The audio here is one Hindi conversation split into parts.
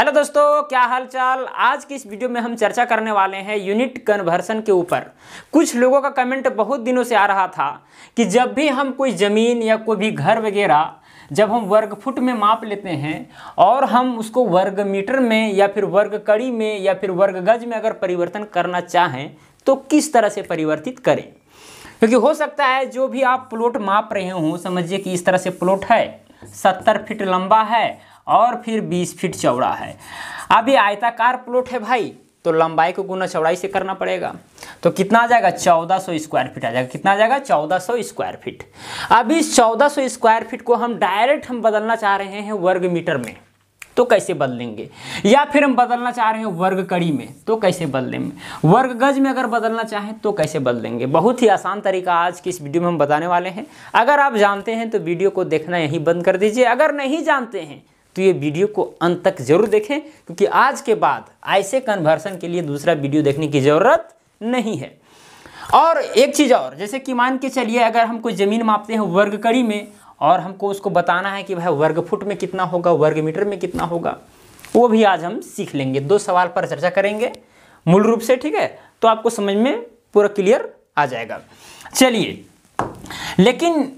हेलो दोस्तों, क्या हाल चाल आज की इस वीडियो में हम चर्चा करने वाले हैं यूनिट कन्वर्सन के ऊपर। कुछ लोगों का कमेंट बहुत दिनों से आ रहा था कि जब भी हम कोई ज़मीन या कोई भी घर वगैरह, जब हम वर्ग फुट में माप लेते हैं और हम उसको वर्ग मीटर में या फिर वर्ग कड़ी में या फिर वर्ग गज में अगर परिवर्तन करना चाहें तो किस तरह से परिवर्तित करें? क्योंकि हो सकता है जो भी आप प्लॉट माप रहे हों, समझिए कि इस तरह से प्लॉट है। सत्तर फीट लंबा है और फिर 20 फीट चौड़ा है। अब ये आयताकार प्लॉट है भाई तो लंबाई को गुना चौड़ाई से करना पड़ेगा। तो कितना आ जाएगा 1400 स्क्वायर फीट आ जाएगा। कितना आ जाएगा 1400 स्क्वायर फीट। अब इस 1400 स्क्वायर फीट को हम डायरेक्ट हम बदलना चाह रहे हैं वर्ग मीटर में तो कैसे बदलेंगे या फिर हम बदलना चाह रहे हैं वर्ग कड़ी में तो कैसे बदलेंगे वर्ग गज में अगर बदलना चाहें तो कैसे बदलेंगे बहुत ही आसान तरीका आज की इस वीडियो में हम बताने वाले हैं। अगर आप जानते हैं तो वीडियो को देखना यहीं बंद कर दीजिए। अगर नहीं जानते हैं तो ये वीडियो को अंत तक ज़रूर देखें, क्योंकि आज के बाद ऐसे कन्वर्सन के लिए दूसरा वीडियो देखने की ज़रूरत नहीं है। और एक चीज़ और, जैसे कि मान के चलिए, अगर हम कोई ज़मीन मापते हैं वर्ग कड़ी में, और हमको उसको बताना है कि भाई वर्ग फुट में कितना होगा, वर्ग मीटर में कितना होगा, वो भी आज हम सीख लेंगे। दो सवाल पर चर्चा करेंगे, मूल रूप से, ठीक है? तो आपको समझ में पूरा क्लियर आ जाएगा। चलिए, लेकिन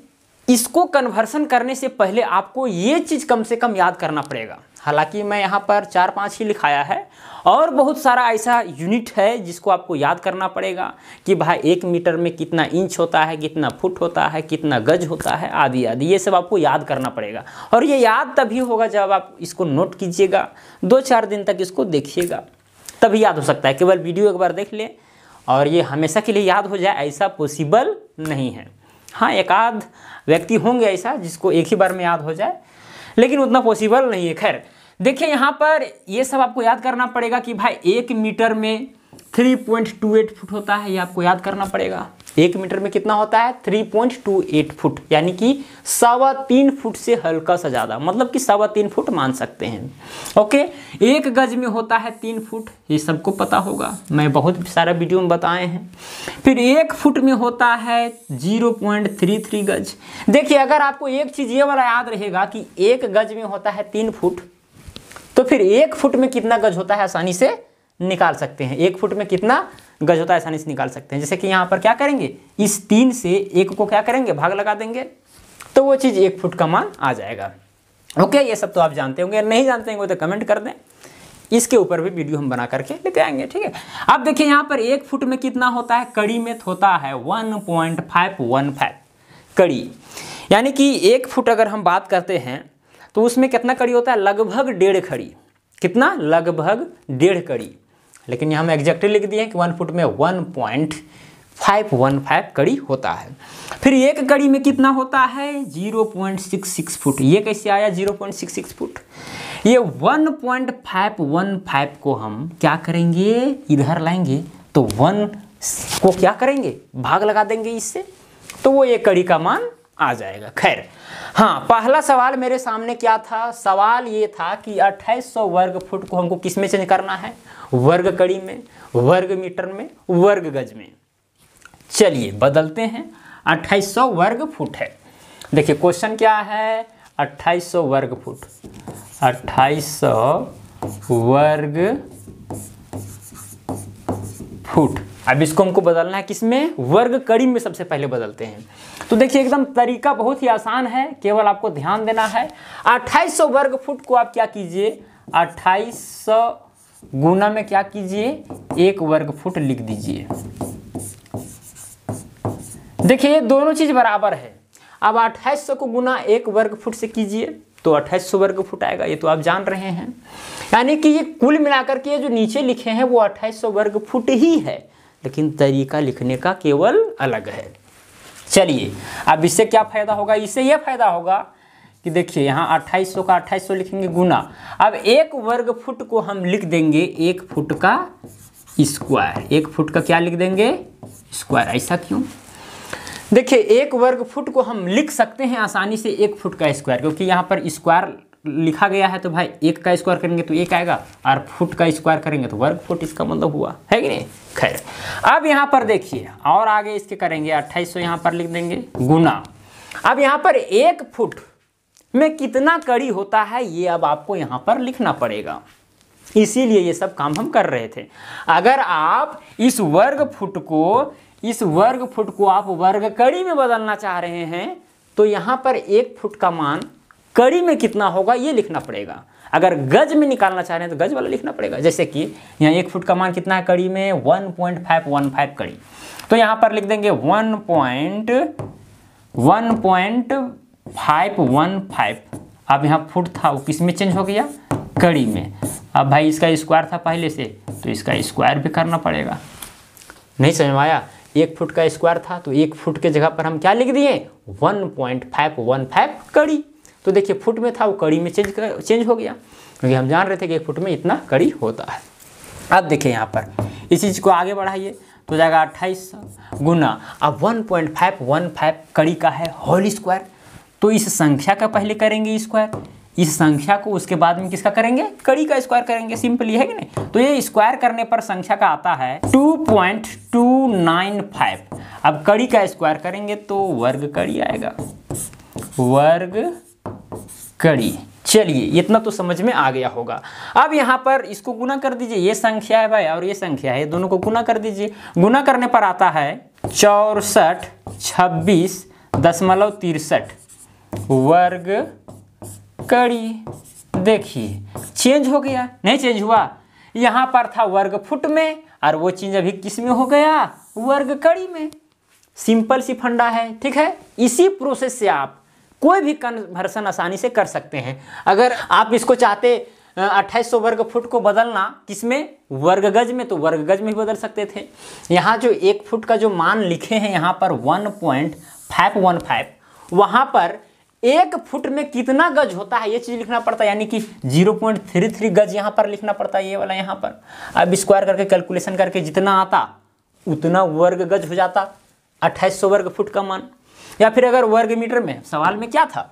इसको कन्वर्सन करने से पहले आपको ये चीज़ कम से कम याद करना पड़ेगा। हालाँकि मैं यहाँ पर चार पाँच ही लिखाया है और बहुत सारा ऐसा यूनिट है जिसको आपको याद करना पड़ेगा कि भाई एक मीटर में कितना इंच होता है, कितना फुट होता है, कितना गज होता है, आदि आदि, ये सब आपको याद करना पड़ेगा। और ये याद तभी होगा जब आप इसको नोट कीजिएगा, दो चार दिन तक इसको देखिएगा, तभी याद हो सकता है। केवल वीडियो एक बार देख लें और ये हमेशा के लिए याद हो जाए, ऐसा पॉसिबल नहीं है। हाँ एक आध व्यक्ति होंगे ऐसा जिसको एक ही बार में याद हो जाए, लेकिन उतना पॉसिबल नहीं है। खैर, देखिए यहाँ पर ये सब आपको याद करना पड़ेगा कि भाई एक मीटर में 3.28 फुट होता है, ये आपको याद करना पड़ेगा। एक मीटर में कितना होता है? 3.28 फुट, यानी कि सवा तीन फुट से हल्का सा ज़्यादा मतलब कि सवा तीन फुट मान सकते हैं। ओके? एक गज में होता है तीन फुट, ये सबको पता होगा। मैं बहुत सारा वीडियो में बताए हैं। फिर एक फुट में होता है 0.33 गज। देखिए, अगर आपको एक चीज़ ये वाला याद रहेगा कि एक गज में होता है तीन फुट तो फिर एक फुट में कितना गज होता है आसानी से निकाल सकते हैं। एक फुट में कितना? गज होता है आसानी से निकाल सकते हैं। जैसे कि यहाँ पर क्या करेंगे? इस तीन से एक को क्या करेंगे? भाग लगा देंगे। तो वो चीज़ एक फुट का मान आ जाएगा। ओके, ये सब तो आप जानते होंगे। नहीं जानते होंगे तो कमेंट कर दें। इसके ऊपर भी वीडियो हम बना करके लेते आएँगे, ठीक है? अब देखिए, यहाँ पर एक फुट में कितना होता है? कड़ी में होता है one point five one five. कड़ी। यानी कि एक फुट अगर हम बात करते हैं तो उसमें कितना कड़ी होता है? लगभग डेढ़ खड़ी कितना? लगभग डेढ़ कड़ी। लेकिन यहाँ हम एग्जैक्टली लिख दिए कि वन फुट में one point five one five कड़ी होता है। फिर एक कड़ी में कितना होता है? Zero point six six foot ये कैसे आया? Zero point six six foot ये one point five one five को हम क्या करेंगे? इधर लाएँगे। तो वन को क्या करेंगे? भाग लगा देंगे इससे। तो वो एक कड़ी का मान आ जाएगा। खैर हाँ पहला सवाल मेरे सामने क्या था? सवाल ये था कि 2800 वर्ग फुट को हमको किसमें चेंज करना है? वर्ग कड़ी में, वर्ग मीटर में, वर्ग गज में। चलिए, बदलते हैं। 2800 वर्ग फुट है। देखिए, क्वेश्चन क्या है? 2800 वर्ग फुट। 2800 वर्ग फुट। अब इसको हमको बदलना है किसमें? वर्ग कड़ी में सबसे पहले बदलते हैं। तो देखिए, एकदम तरीका बहुत ही आसान है, केवल आपको ध्यान देना है। 2800 वर्ग फुट को आप क्या कीजिए? 2800 गुना में क्या कीजिए? एक वर्ग फुट लिख दीजिए। देखिए, ये दोनों चीज़ बराबर है। अब 2800 को गुना एक वर्ग फुट से कीजिए तो 2800 वर्ग फुट आएगा, ये तो आप जान रहे हैं। यानी कि ये कुल मिलाकर के जो नीचे लिखे हैं, वो 2800 वर्ग फुट ही है। लेकिन तरीका लिखने का केवल अलग है। चलिए, अब इससे क्या फ़ायदा होगा? इससे यह फ़ायदा होगा कि देखिए, यहाँ 2800 का 2800 लिखेंगे गुना। अब एक वर्ग फुट को हम लिख देंगे, एक फुट का स्क्वायर एक फुट का क्या लिख देंगे? स्क्वायर ऐसा क्यों? देखिए, एक वर्ग फुट को हम लिख सकते हैं आसानी से एक फुट का स्क्वायर क्योंकि यहाँ पर स्क्वायर लिखा गया है तो भाई एक का स्क्वायर करेंगे तो एक आएगा, और फुट का स्क्वायर करेंगे तो वर्ग फुट इसका मतलब हुआ। है कि नहीं? खैर अब यहाँ पर देखिए, और आगे इसके करेंगे, अट्ठाईस सौ यहाँ पर लिख देंगे, गुना। अब यहाँ पर एक फुट में कितना कड़ी होता है, ये अब आपको यहाँ पर लिखना पड़ेगा। इसीलिए ये सब काम हम कर रहे थे। अगर आप इस वर्ग फुट को, इस वर्ग फुट को आप वर्ग कड़ी में बदलना चाह रहे हैं तो यहाँ पर एक फुट का मान कड़ी में कितना होगा, ये लिखना पड़ेगा। अगर गज में निकालना चाह रहे हैं तो गज वाला लिखना पड़ेगा। जैसे कि यहाँ एक फुट का मान कितना है कड़ी में? One point five one five कड़ी। तो यहाँ पर लिख देंगे one point one point five one five. अब यहाँ फुट था, वो किसमें चेंज हो गया? कड़ी में। अब भाई इसका स्क्वायर था पहले से तो इसका स्क्वायर भी करना पड़ेगा। नहीं समझ आया? एक फुट का स्क्वायर था तो एक फुट के जगह पर हम क्या लिख दिए? One point five one five कड़ी। तो देखिए फुट में था वो कड़ी में चेंज कर, चेंज हो गया। क्योंकि हम जान रहे थे कि एक फुट में इतना कड़ी होता है। अब देखिए यहाँ पर इस चीज़ को आगे बढ़ाइए। तो जाएगा अट्ठाईस गुना। अब one point five one five कड़ी का है होल स्क्वायर। तो इस संख्या का पहले करेंगे स्क्वायर। इस संख्या को उसके बाद में किसका करेंगे? कड़ी का स्क्वायर करेंगे। सिंपली है कि नहीं? तो ये स्क्वायर करने पर संख्या का आता है two point two nine five. अब कड़ी का स्क्वायर करेंगे तो वर्ग कड़ी आएगा। वर्ग कड़ी। चलिए, इतना तो समझ में आ गया होगा। अब यहाँ पर इसको गुना कर दीजिए। ये संख्या है भाई, और ये संख्या है। दोनों को गुना कर दीजिए। गुना करने पर आता है चौसठ छब्बीस दशमलव तिरसठ। वर्ग कड़ी। देखिए चेंज हो गया। नहीं चेंज हुआ। यहाँ पर था वर्ग फुट में, और वो चीज़ अभी किसमें हो गया? वर्ग कड़ी में। सिंपल सी फंडा है, ठीक है? इसी प्रोसेस से आप कोई भी कन्वर्सन आसानी से कर सकते हैं। अगर आप इसको चाहते अट्ठाईस वर्ग फुट को बदलना, किसमें? वर्ग गज में तो वर्ग गज में भी बदल सकते थे। यहाँ जो एक फुट का जो मान लिखे हैं, यहाँ पर one point five one five, वहाँ पर एक फुट में कितना गज होता है, ये चीज़ लिखना पड़ता है, यानी कि ज़ीरो पॉइंट थ्री थ्री गज यहाँ पर लिखना पड़ता है, ये वाला यहाँ पर। अब स्क्वायर करके कैलकुलेशन करके जितना आता, उतना वर्ग गज हो जाता, अट्ठाईस वर्ग फुट का मान। या फिर अगर वर्ग मीटर में, सवाल में क्या था?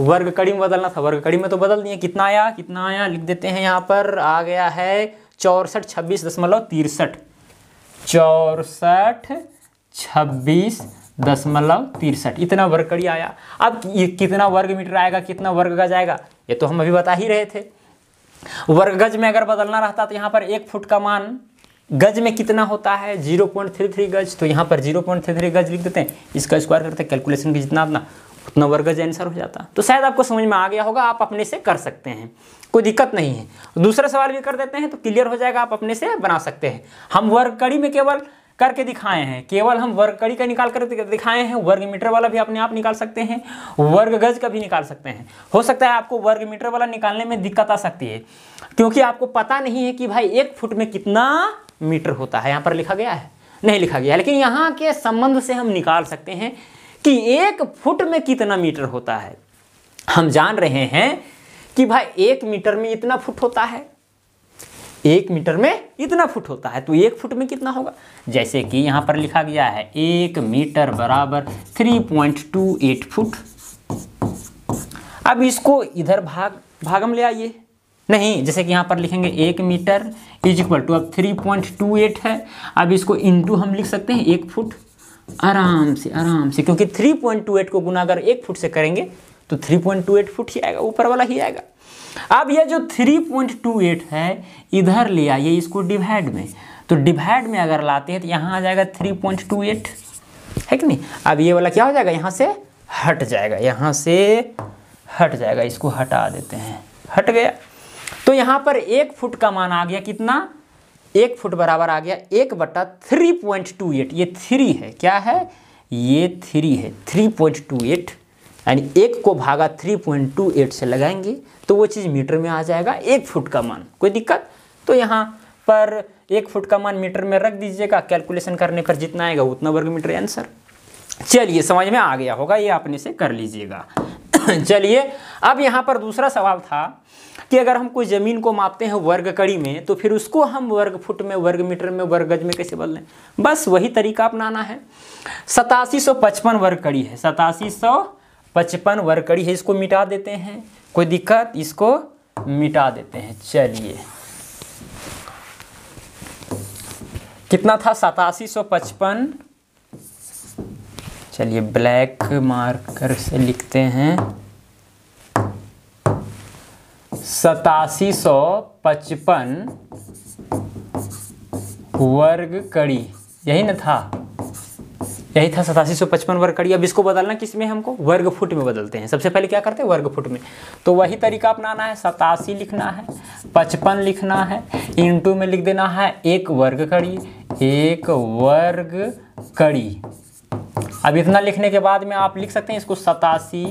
वर्ग कड़ी में बदलना था। वर्ग कड़ी में तो बदल दिए। कितना आया? कितना आया? लिख देते हैं यहाँ पर। आ गया है चौसठ छब्बीस दशमलव तिरसठ। चौसठ छब्बीस दशमलव तिरसठ। इतना वर्ग कड़ी आया। अब ये कितना वर्ग मीटर आएगा, कितना वर्ग गज आएगा, ये तो हम अभी बता ही रहे थे। वर्ग गज में अगर बदलना रहता तो यहाँ पर एक फुट का मान गज में कितना होता है? ज़ीरो पॉइंट थ्री थ्री गज। तो यहाँ पर ज़ीरो पॉइंट थ्री थ्री गज लिख देते हैं। इसका स्क्वायर करते हैं कैलकुलेशन की जितना अपना, उतना वर्ग गज आंसर हो जाता। तो शायद आपको समझ में आ गया होगा, आप अपने से कर सकते हैं। कोई दिक्कत नहीं है। दूसरा सवाल भी कर देते हैं तो क्लियर हो जाएगा, आप अपने से बना सकते हैं। हम वर्ग कड़ी में केवल करके दिखाए हैं। केवल हम वर्ग कड़ी का निकाल कर दिखाए हैं, वर्ग मीटर वाला भी अपने आप निकाल सकते हैं, वर्ग गज का भी निकाल सकते हैं। हो सकता है आपको वर्ग मीटर वाला निकालने में दिक्कत आ सकती है, क्योंकि आपको पता नहीं है कि भाई एक फुट में कितना मीटर होता है, यहाँ पर लिखा गया है। नहीं लिखा गया, लेकिन यहाँ के संबंध से हम निकाल सकते हैं कि एक फुट में कितना मीटर होता है। हम जान रहे हैं कि भाई एक मीटर में इतना फुट होता है। एक मीटर में इतना फुट होता है तो एक फुट में कितना होगा? जैसे कि यहाँ पर लिखा गया है, एक मीटर बराबर three point two eight foot. अब इसको इधर भाग, भागम ले आइए। नहीं, जैसे कि यहाँ पर लिखेंगे एक मीटर इज़ इक्वल टू अब थ्री पॉइंट टू एट है। अब इसको इंटू हम लिख सकते हैं एक फुट आराम से आराम से, क्योंकि थ्री पॉइंट टू एट को गुना अगर एक फुट से करेंगे तो three point two eight foot ही आएगा, ऊपर वाला ही आएगा। अब ये जो थ्री पॉइंट टू एट है, इधर ले आइए इसको डिवाइड में। तो डिवाइड में अगर लाते हैं तो यहाँ आ जाएगा थ्री पॉइंट टू एट है कि नहीं? अब ये वाला क्या हो जाएगा? यहाँ से हट जाएगा, यहाँ से हट जाएगा, इसको हटा देते हैं। हट गया। तो यहाँ पर एक फुट का मान आ गया कितना? एक फुट बराबर आ गया एक बट्टा थ्री पॉइंट टू एट। ये थ्री है। क्या है? ये थ्री है। Three point two eight. यानी एक को भागा थ्री पॉइंट टू एट से लगाएँगे तो वो चीज़ मीटर में आ जाएगा एक फुट का मान। कोई दिक्कत? तो यहाँ पर एक फुट का मान मीटर में रख दीजिएगा। कैलकुलेशन करने पर जितना आएगा उतना वर्ग मीटर आंसर। चलिए, समझ में आ गया होगा। ये आपने से कर लीजिएगा। चलिए, अब यहाँ पर दूसरा सवाल था। कि अगर हम कोई ज़मीन को मापते हैं वर्ग कड़ी में तो फिर उसको हम वर्ग फुट में, वर्ग मीटर में, वर्ग गज में कैसे बदलें? बस वही तरीका अपनाना है। सतासी सौ पचपन वर्ग कड़ी है। सतासी सौ पचपन वर्ग कड़ी है, इसको मिटा देते हैं। कोई दिक्कत? इसको मिटा देते हैं। चलिए। कितना था? सतासी सौ पचपन। चलिए, ब्लैक मार्कर से लिखते हैं। सतासी सौ पचपन वर्ग कड़ी। यही ना था। यही था सतासी सौ पचपन वर्ग कड़ी। अब इसको बदलना किसमें हमको? वर्ग फुट में बदलते हैं। सबसे पहले क्या करते हैं? वर्ग फुट में। तो वही तरीका अपनाना है। सतासी लिखना है। पचपन लिखना है। इंटू में लिख देना है। एक वर्ग कड़ी। एक वर्ग कड़ी। अब इतना लिखने के बाद में आप लिख सकते हैं इसको सतासी,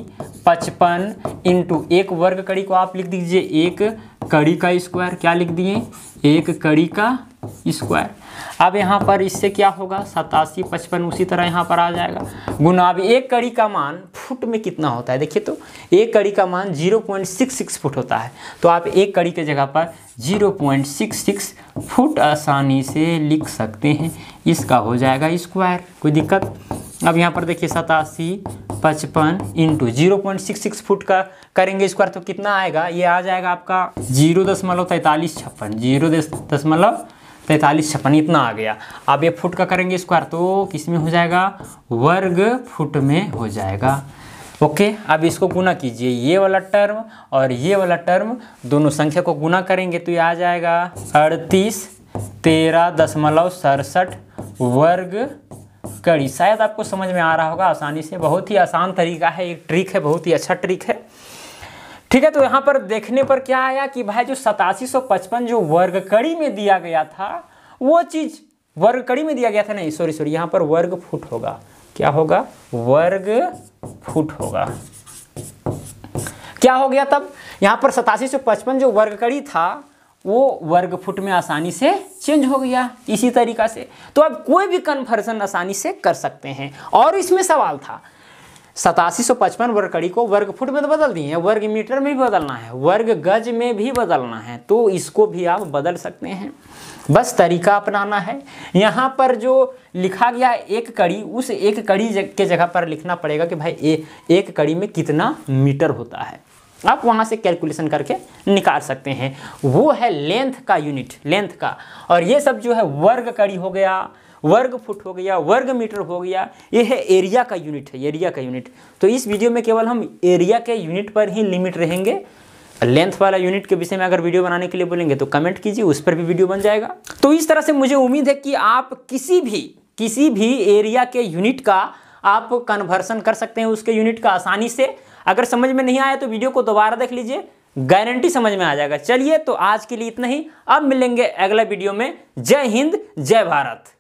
पचपन इंटू एक वर्ग कड़ी को आप लिख दीजिए। एक कड़ी का स्क्वायर क्या लिख दिए? एक कड़ी का स्क्वायर अब यहाँ पर इससे क्या होगा? सतासी, पचपन उसी तरह यहाँ पर आ जाएगा। गुना, अब एक कड़ी का मान फुट में कितना होता है? देखिए तो एक कड़ी का मान 0.66 फुट होता है। तो आप एक कड़ी के जगह पर 0.66 फुट आसानी से लिख सकते हैं। इसका हो जाएगा स्क्वायर कोई दिक्कत? अब यहाँ पर देखिए सतासी, पचपन into zero point six six foot का करेंगे स्क्वायर तो कितना आएगा? ये आ जाएगा आपका ज़ीरो दशमलव तैंतालीस छप्पन ज़ीरो दशमलव तैंतालीस छप्पन, इतना आ गया। अब ये फुट का करेंगे स्क्वायर तो किसमें हो जाएगा? वर्ग फुट में हो जाएगा। ओके, अब इसको गुना कीजिए। ये वाला टर्म और ये वाला टर्म दोनों संख्या को गुना करेंगे तो ये आ जाएगा अड़तीस, तेरह दशमलव सड़सठ, वर्ग कड़ी। शायद आपको समझ में आ रहा होगा आसानी से। बहुत ही आसान तरीका है, एक ट्रिक है, बहुत ही अच्छा ट्रिक है। ठीक है तो यहाँ पर देखने पर क्या आया कि भाई जो सतासी जो वर्ग कड़ी में दिया गया था, वो चीज़ वर्ग कड़ी में दिया गया था नहीं सॉरी सॉरी यहाँ पर वर्ग फुट होगा। क्या होगा? वर्ग फुट होगा। क्या हो गया तब? यहाँ पर सतासी पचपन जो वर्ग कड़ी था, वो वर्ग फुट में आसानी से चेंज हो गया इसी तरीका से। तो आप कोई भी कन्वर्जन आसानी से कर सकते हैं। और इसमें सवाल था सतासी सौ पचपन वर्ग कड़ी को वर्ग फुट में तो बदल दिए हैं वर्ग मीटर में भी बदलना है वर्ग गज में भी बदलना है तो इसको भी आप बदल सकते हैं। बस तरीका अपनाना है। यहाँ पर जो लिखा गया एक कड़ी उस एक कड़ी के जगह पर लिखना पड़ेगा कि भाई ए, एक कड़ी में कितना मीटर होता है। आप वहाँ से कैलकुलेशन करके निकाल सकते हैं। वो है लेंथ का यूनिट लेंथ का। और ये सब जो है वर्ग कड़ी हो गया, वर्ग फुट हो गया, वर्ग मीटर हो गया, ये है एरिया का यूनिट है एरिया का यूनिट तो इस वीडियो में केवल हम एरिया के यूनिट पर ही लिमिट रहेंगे। लेंथ वाला यूनिट के विषय में अगर वीडियो बनाने के लिए बोलेंगे तो कमेंट कीजिए, उस पर भी वीडियो बन जाएगा। तो इस तरह से मुझे उम्मीद है कि आप किसी भी किसी भी एरिया के यूनिट का आप कन्वर्सन कर सकते हैं, उसके यूनिट का आसानी से। अगर समझ में नहीं आया तो वीडियो को दोबारा देख लीजिए, गारंटी समझ में आ जाएगा। चलिए तो आज के लिए इतना ही। अब मिलेंगे अगला वीडियो में। जय हिंद, जय भारत।